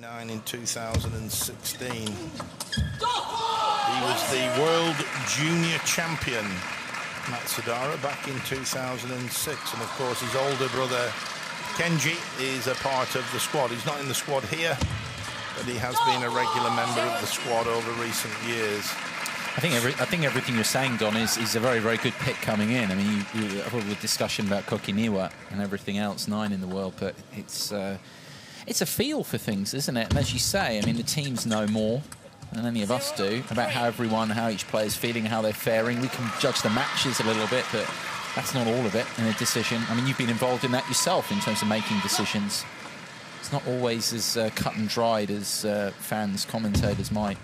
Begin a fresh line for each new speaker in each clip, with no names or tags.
nine in 2016. He was the world junior champion, Matsudaira, back in 2006. And of course, his older brother, Kenji, is a part of the squad. He's not in the squad here, but he has been a regular member of the squad over recent years.
I think every, I think everything you're saying, Don, is, is a very, very good pick coming in. I mean, you, you have a discussion about Koki Niwa and everything else, nine in the world, but it's uh, it's a feel for things, isn't it? And as you say, I mean, the teams know more than any of us do about how everyone, how each player's feeling, how they're faring. We can judge the matches a little bit, but that's not all of it in a decision. I mean, you've been involved in that yourself in terms of making decisions. It's not always as uh, cut and dried as uh, fans, commentators might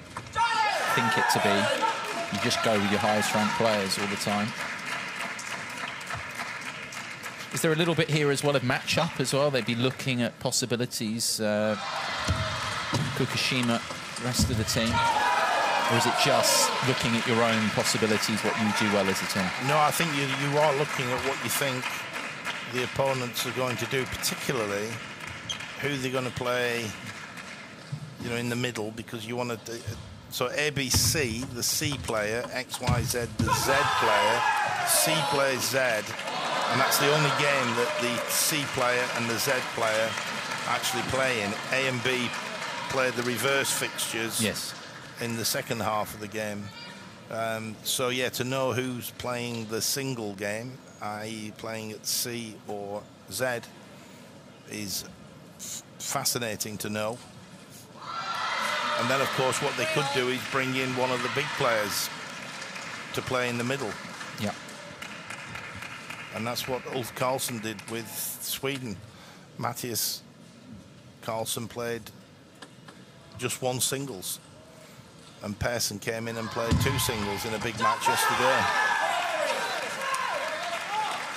think it to be. You just go with your highest ranked players all the time. Is there a little bit here as well of matchup as well? They'd be looking at possibilities. Uh, Fukushima, rest of the team. Or is it just looking at your own possibilities, what you do well as a team?
No, I think you, you are looking at what you think the opponents are going to do, particularly who they're going to play, you know, in the middle, because you want to so ABC, the C player, XYZ, the Z player, C plays Z, and that's the only game that the C player and the Z player actually play in. A and B play the reverse fixtures
yes.
in the second half of the game. Um, so yeah, to know who's playing the single game, i.e. playing at C or Z, is fascinating to know. And then, of course, what they could do is bring in one of the big players to play in the middle.
Yeah.
And that's what Ulf Carlsson did with Sweden. Mattias Karlsson played just one singles. And Persson came in and played two singles in a big match yesterday.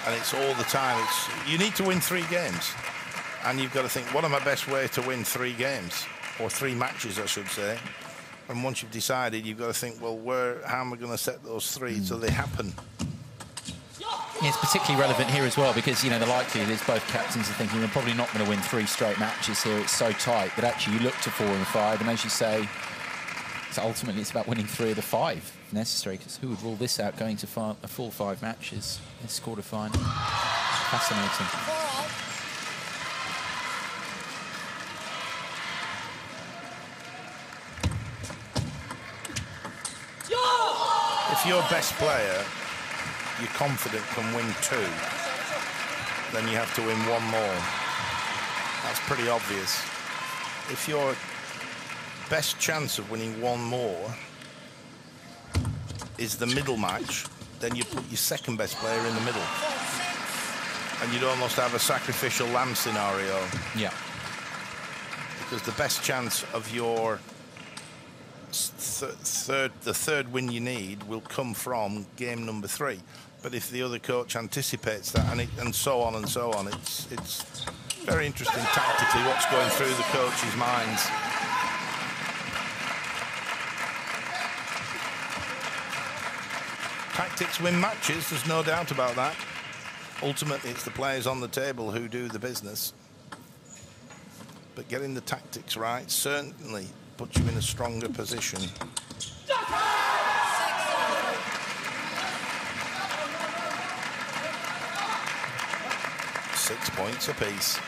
And it's all the time. It's you need to win three games. And you've got to think, what are my best way to win three games? or three matches, I should say. And once you've decided, you've got to think, well, where, how am I going to set those three mm. so they happen?
It's particularly relevant here as well because you know the likelihood is both captains are thinking they're probably not going to win three straight matches here. It's so tight, but actually you look to four and five, and as you say, so ultimately it's about winning three of the five if necessary. Because who would rule this out going to five, a full five matches? This quarter final, fascinating.
if your best player, you're confident can win two, then you have to win one more. That's pretty obvious. If your best chance of winning one more is the middle match, then you put your second best player in the middle. And you'd almost have a sacrificial lamb scenario.
Yeah.
Because the best chance of your th third, the third win you need will come from game number three. But if the other coach anticipates that, and, it, and so on and so on, it's it's very interesting tactically what's going through the coach's minds. Tactics win matches, there's no doubt about that. Ultimately, it's the players on the table who do the business. But getting the tactics right certainly puts you in a stronger position. Six points apiece.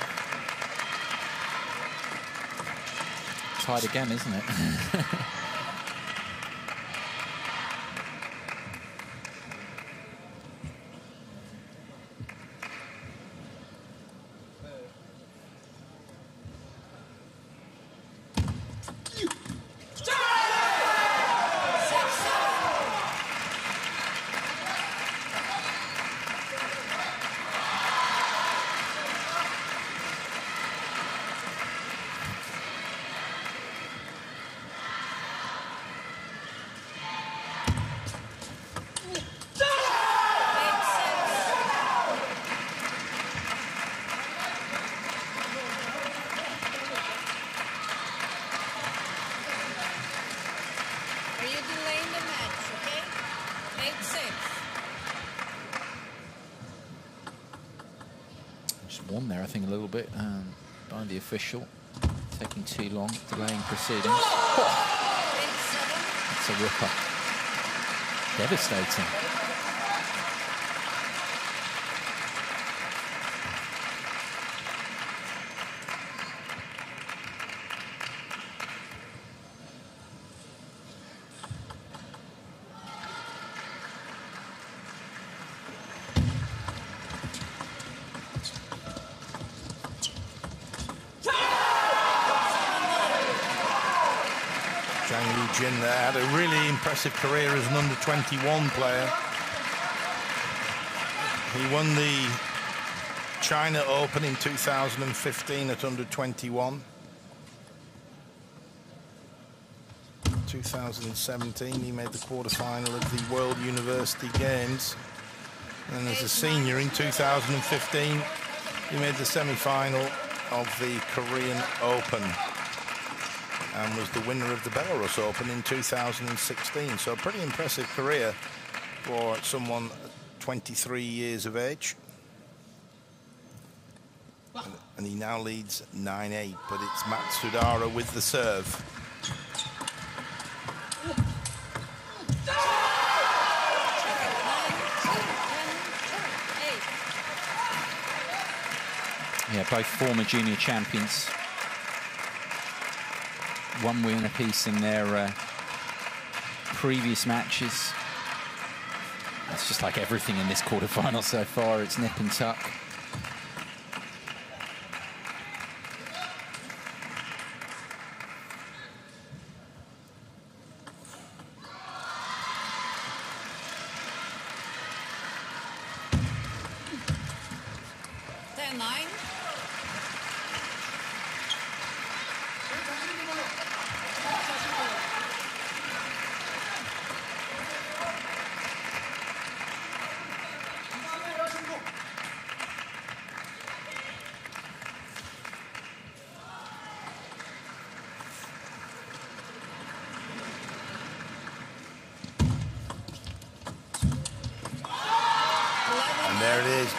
Tied again, isn't it? Um, official taking too long, delaying proceedings. Oh. That's a ripper. Devastating.
Jin there had a really impressive career as an under 21 player. He won the China Open in 2015 at under 21. 2017 he made the quarterfinal of the World University Games. And as a senior in 2015 he made the semi-final of the Korean Open and was the winner of the Belarus Open in 2016. So a pretty impressive career for someone 23 years of age. And he now leads 9-8, but it's Matsudaira with the serve.
Yeah, both former junior champions one win apiece in their uh, previous matches. It's just like everything in this quarterfinal so far. It's nip and tuck.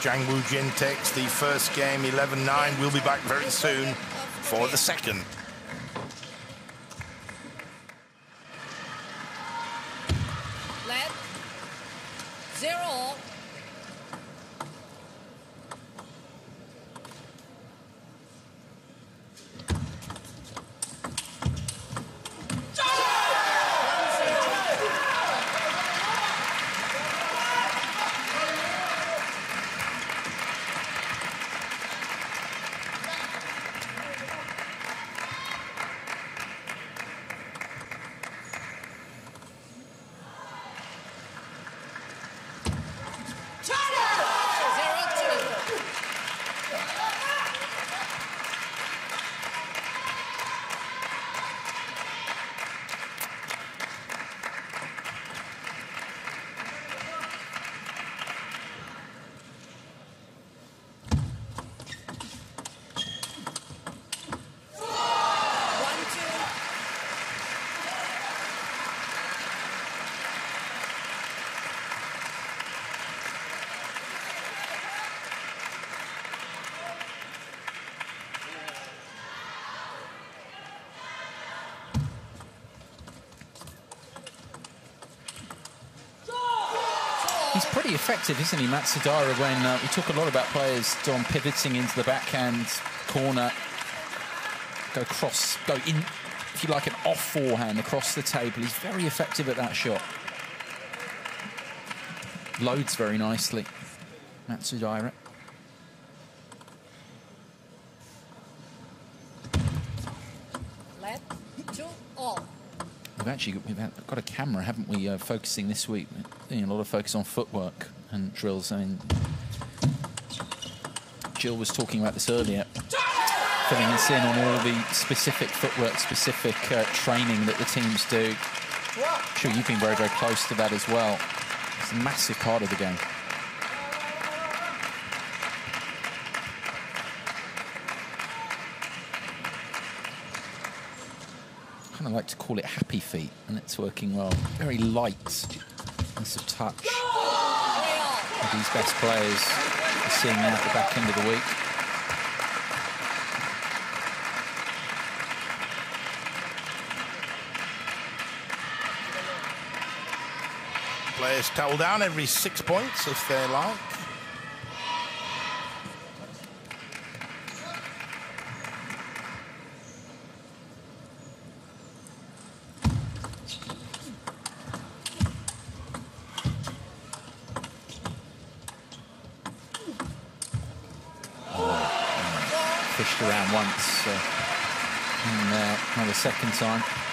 Jang Woo Jin takes the first game 11-9. We'll be back very soon for the second. Pretty effective, isn't he, Matsudaira? when uh, we talk a lot about players, Don, pivoting into the backhand corner, go cross, go in, if you like, an off forehand across the table. He's very effective at that shot. Loads very nicely, Matsudaira. We've actually we've got a camera, haven't we, uh, focusing this week? Doing a lot of focus on footwork and drills. I mean, Jill was talking about this earlier, filling us in on all the specific footwork, specific uh, training that the teams do. Sure you've been very, very close to that as well. It's a massive part of the game. kind of like to call it happy feet, and it's working well. Very light, of touch. These best players are seeing now at the back end of the week. Players towel down every six points if they like.
Now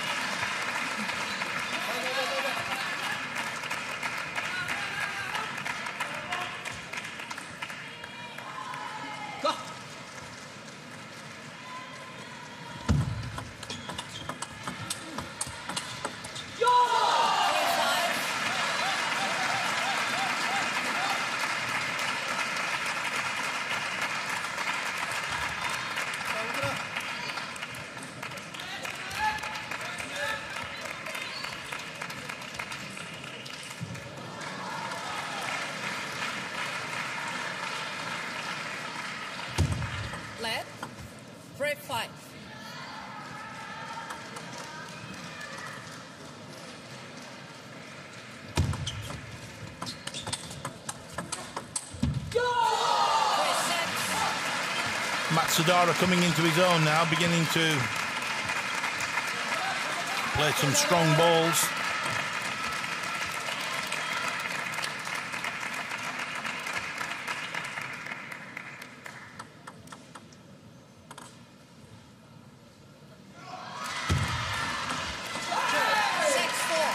Matsudaira coming into his own now, beginning to play some strong balls.
Six four.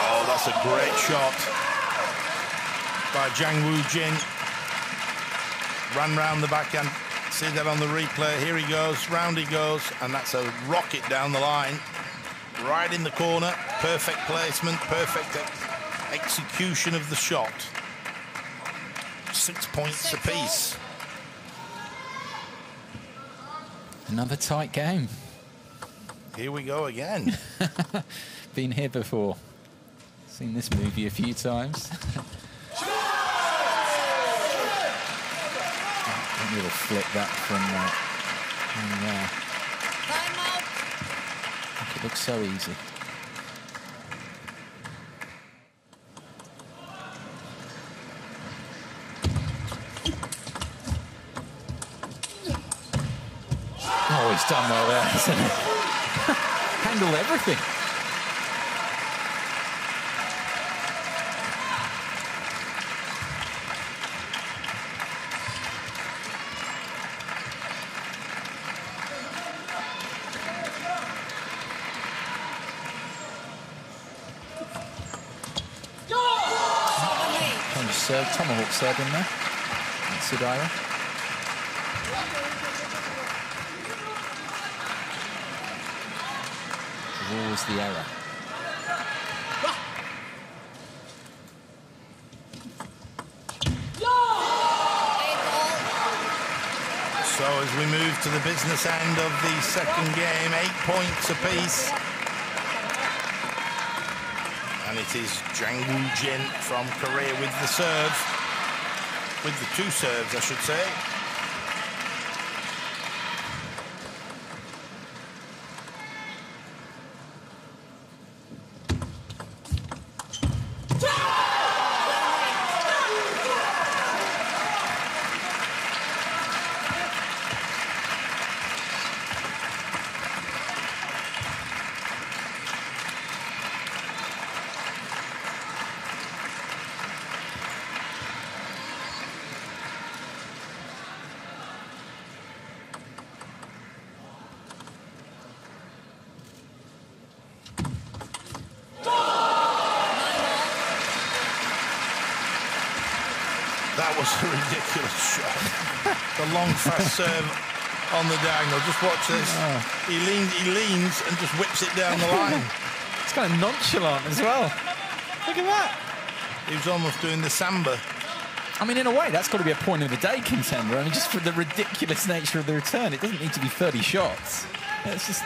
Oh, that's a great shot by Jang Woo Jin. Ran round the backhand. See that on the replay. Here he goes, round he goes, and that's a rocket down the line. Right in the corner. Perfect placement, perfect ex- execution of the shot. Six points apiece.
Another tight game.
Here we go again.
Been here before. Seen this movie a few times. Me just flip that from uh, there. It looks so easy. Oh, he's done well there, hasn't? Handled everything. Serve, tomahawk serve in there. Sudara. What was the error?
So as we move to the business end of the second game, eight points apiece. And it is Jang Woo Jin from Korea with the serve. With the two serves, I should say. A ridiculous shot. the long, fast serve on the diagonal. Just watch this. He leans, he leans and just whips it down the line.
It's kind of nonchalant as well. Look at that.
he was almost doing the samba.
I mean, in a way, that's got to be a point of the day contender. I mean, just for the ridiculous nature of the return, it doesn't need to be 30 shots. It's just,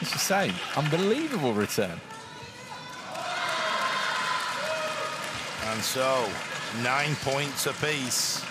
it's just saying, unbelievable return.
And so, nine points apiece.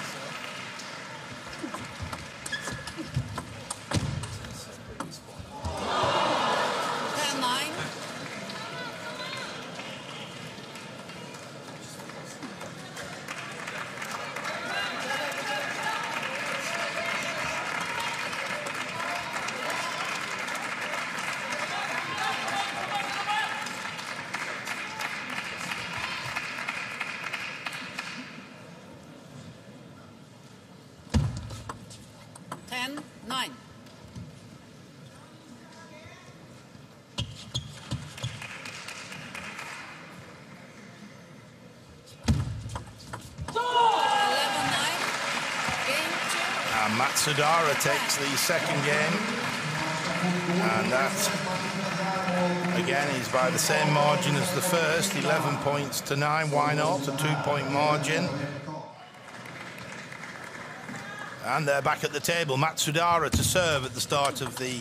Matsudaira takes the second game. And that, again, is by the same margin as the first 11 points to 9. Why not? A two point margin. And they're back at the table. Matsudaira to serve at the start of the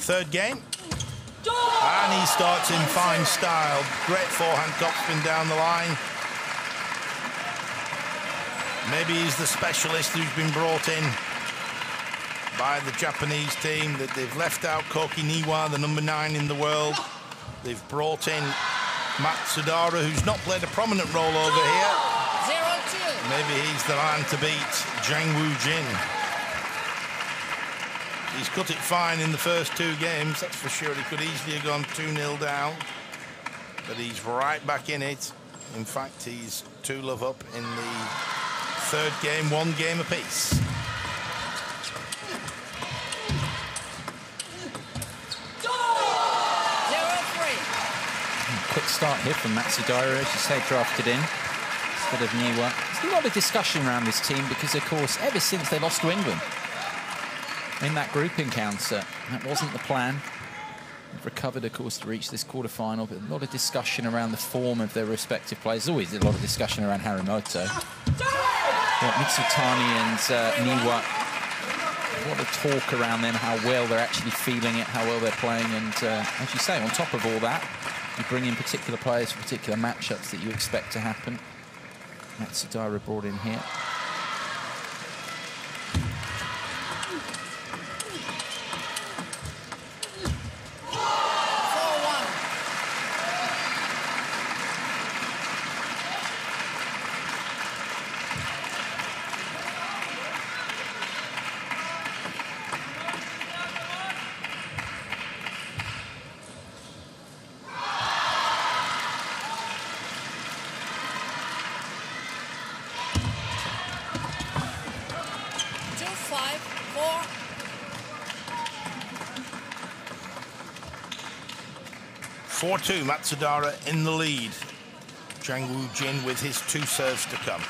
third game. And he starts in fine style. Great forehand topspin down the line. Maybe he's the specialist who's been brought in by the Japanese team. That they've left out Koki Niwa, the number nine in the world. They've brought in Matsudaira, who's not played a prominent role over here.
Zero two.
Maybe he's the man to beat Jang Woo Jin. He's cut it fine in the first two games, that's for sure. He could easily have gone 2 0 down, but he's right back in it. In fact, he's 2 love up in the third game, one game apiece.
Zero three.
Quick start here from Matsudaira, as you say, drafted in instead of Niwa. There's a lot of discussion around this team because, of course, ever since they lost to England in that group encounter, that wasn't the plan. They've recovered, of course, to reach this quarter-final, but a lot of discussion around the form of their respective players. There's always a lot of discussion around Harimoto. What, Mizutani and uh, Niwa, a lot of talk around them, how well they're actually feeling it, how well they're playing, and uh, as you say, on top of all that, you bring in particular players for particular matchups that you expect to happen. Matsudaira brought in here.
Four one. Two five four.
Four two, Matsudaira in the lead. Jang Woo Jin with his two serves to come.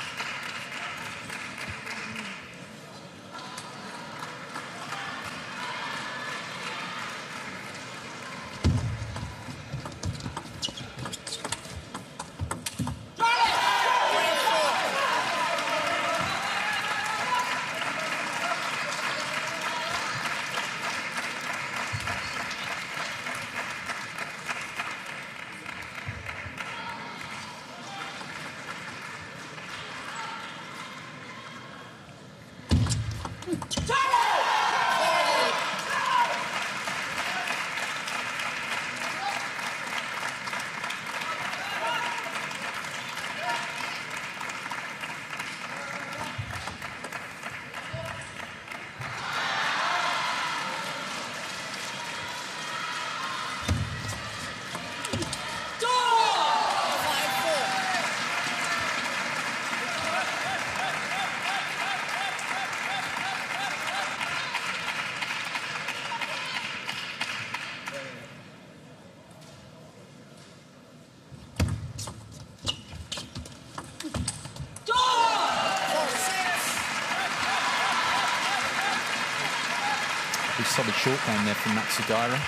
Solid short game there from Matsudaira.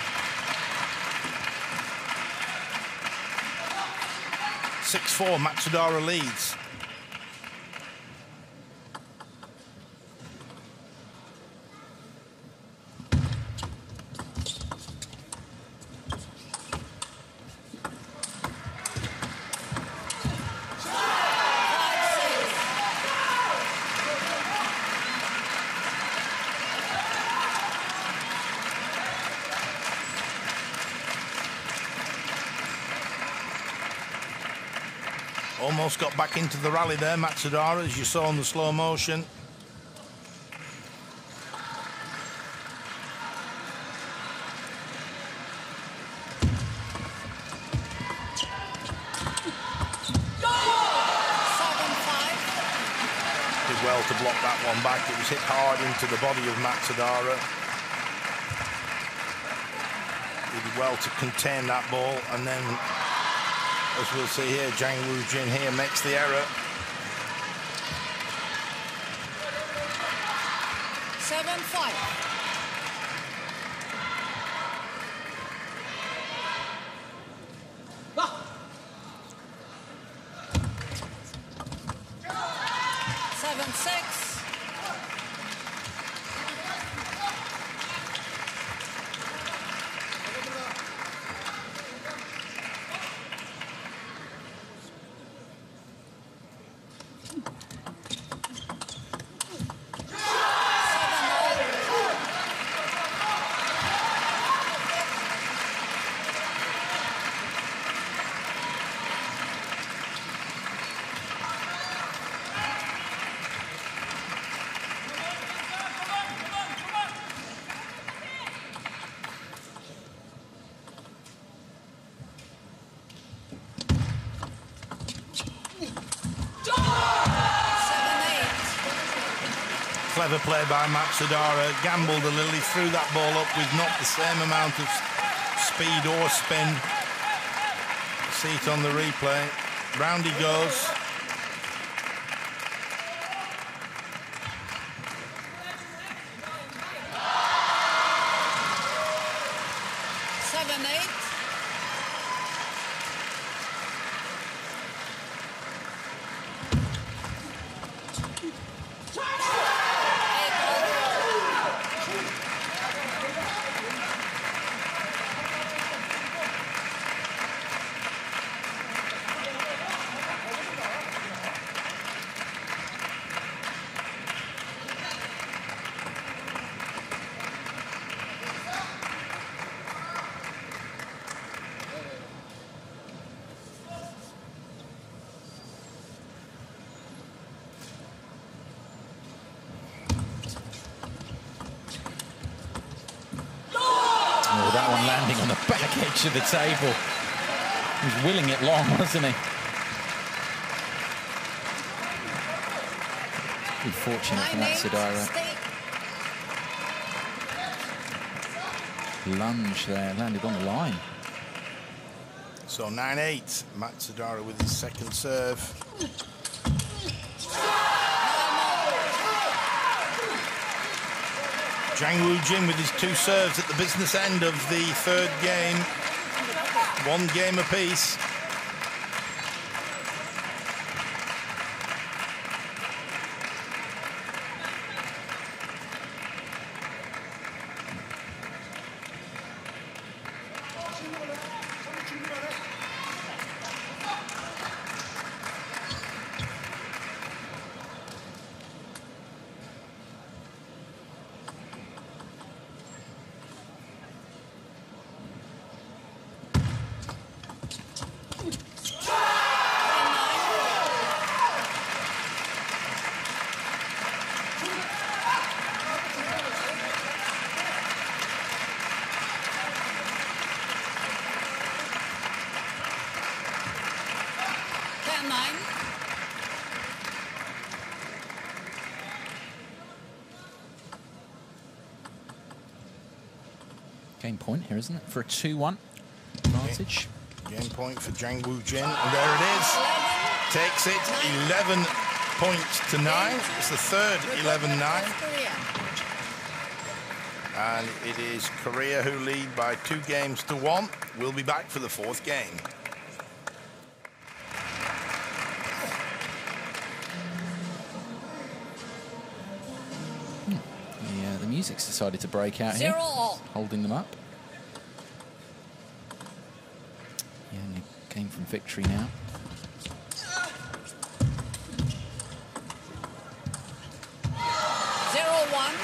Six four. Matsudaira leads. Almost got back into the rally there, Matsudaira, as you saw in the slow motion. Did well to block that one back. It was hit hard into the body of Matsudaira. He did well to contain that ball, and then, as we'll see here, Jang Woo Jin here makes the error.
Seven five. Seven six. Seven eight.
Clever play by Matsudaira. Gambled a little. He threw that ball up with not the same amount of speed or spin. See it on the replay. Round he goes.
Seven eight. Eight all.
Oh, that one landing on the back edge of the table. He was willing it long, wasn't he? Be fortunate for
Nine eight.
Matsudaira.
Stay.
Lunge there, landed on the line.
So 9-8. Matsudaira with his second serve. Jang Woo Jin with his two serves at the business end of the third game. One game apiece.
Ten nine.
Game point here, isn't it? For a 2 1 advantage.
Game point for Jang Woo Jin. And there it is. Takes it 11 points to 9. It's the third 11 9. And it is Korea who lead by two games to one. We'll be back for the fourth game.
Music's decided to break out
Zero
here, holding them up. Yeah, only game from victory now.
Zero one.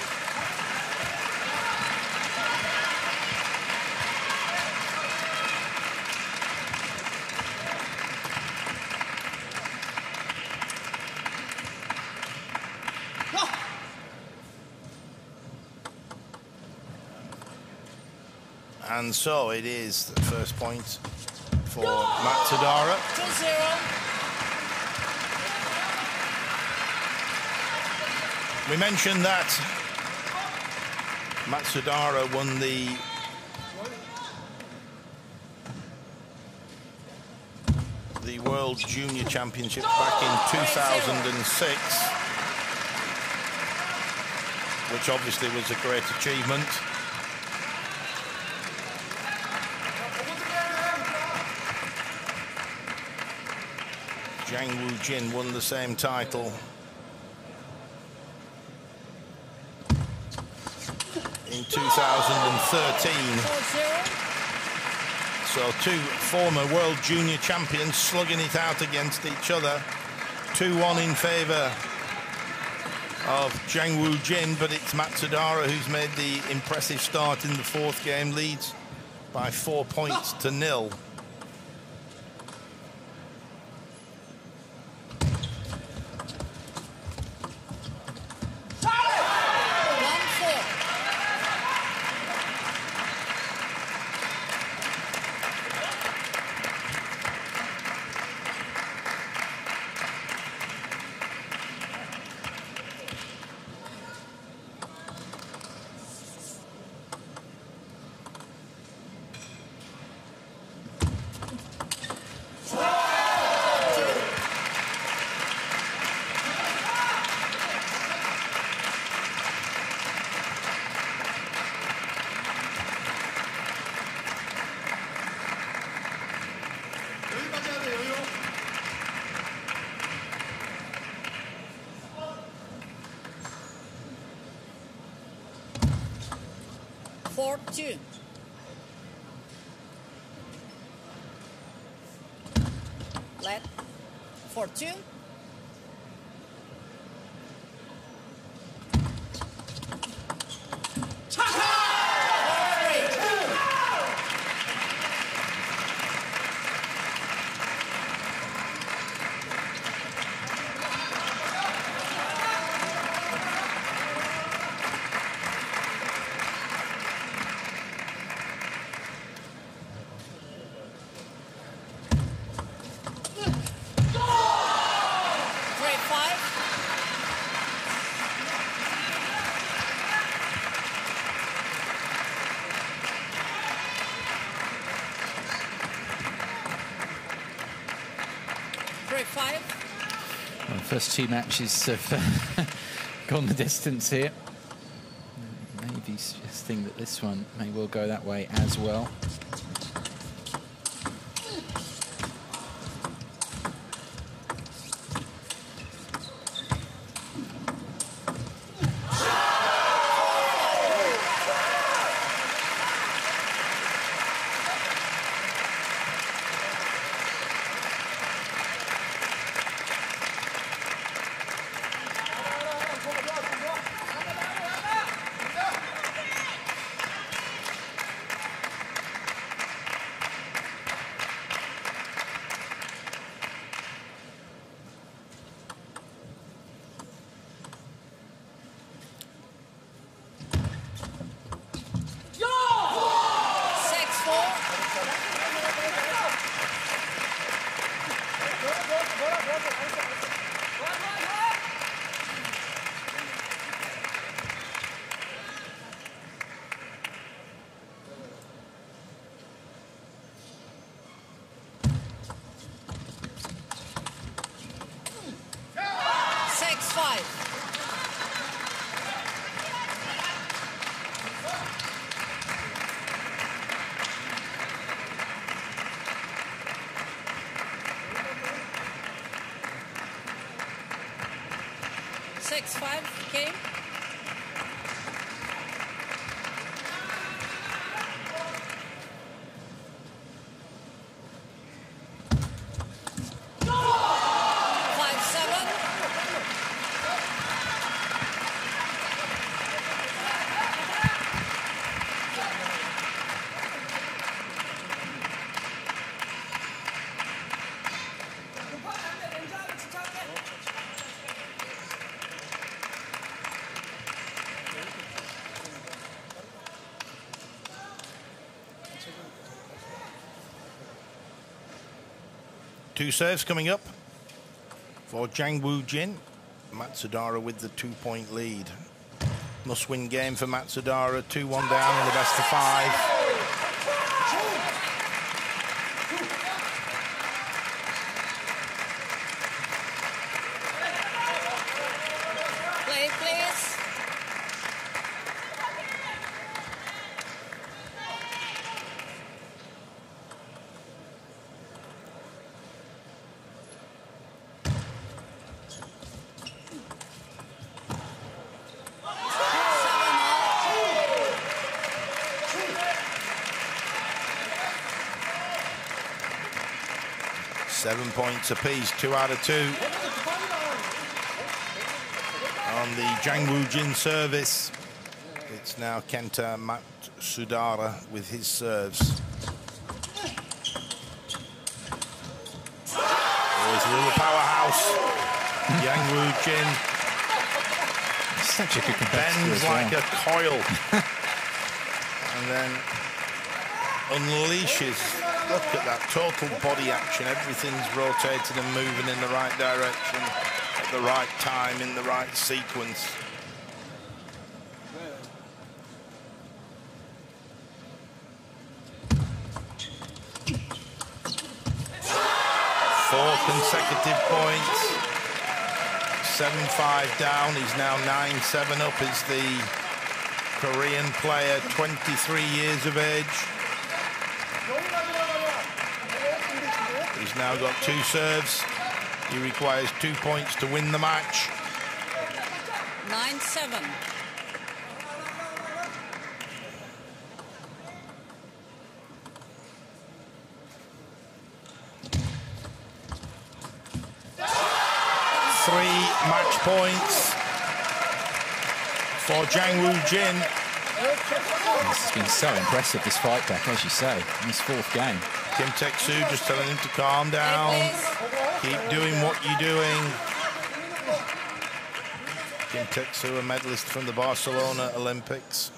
And so it is the first point for Matsudaira.
Two zero.
We mentioned that Matsudaira won the the World Junior Championships back in 2006, which obviously was a great achievement. Jang Woo Jin won the same title in 2013. So two former world junior champions slugging it out against each other. 2-1 in favour of Jang Woo Jin, but it's Matsudaira who's made the impressive start in the fourth game, leads by four points to nil.
Sharp 2. Flat
for 2. First two matches have gone the distance here. Maybe suggesting that this one may well go that way as well.
Five. Five seven.
Two serves coming up for Jang Woo Jin. Matsudaira with the two point lead. Must win game for Matsudaira. 2 1 down in the best of five.
Play, please. Seven all.
Seven points apiece, two out of two. On the Jang Woo Jin service, it's now Kenta Matsudaira with his serves. Always a little powerhouse. Yang Woo Jin
Such a good competitor
bends
well.
like a coil and then unleashes. Look at that total body action. Everything's rotating and moving in the right direction at the right time in the right sequence. Four consecutive points. 7-5 down. He's now 9-7 up as the Korean player, 23 years of age. He's now got two serves. He requires two points to win the match.
Nine seven.
Three match points for Jang Woo Jin.
This has been so impressive, this fight back, as you say, in this fourth game.
Kim Taek-soo just telling him to calm down. Keep doing what you're doing. Kim Taek-soo, a medalist from the Barcelona Olympics.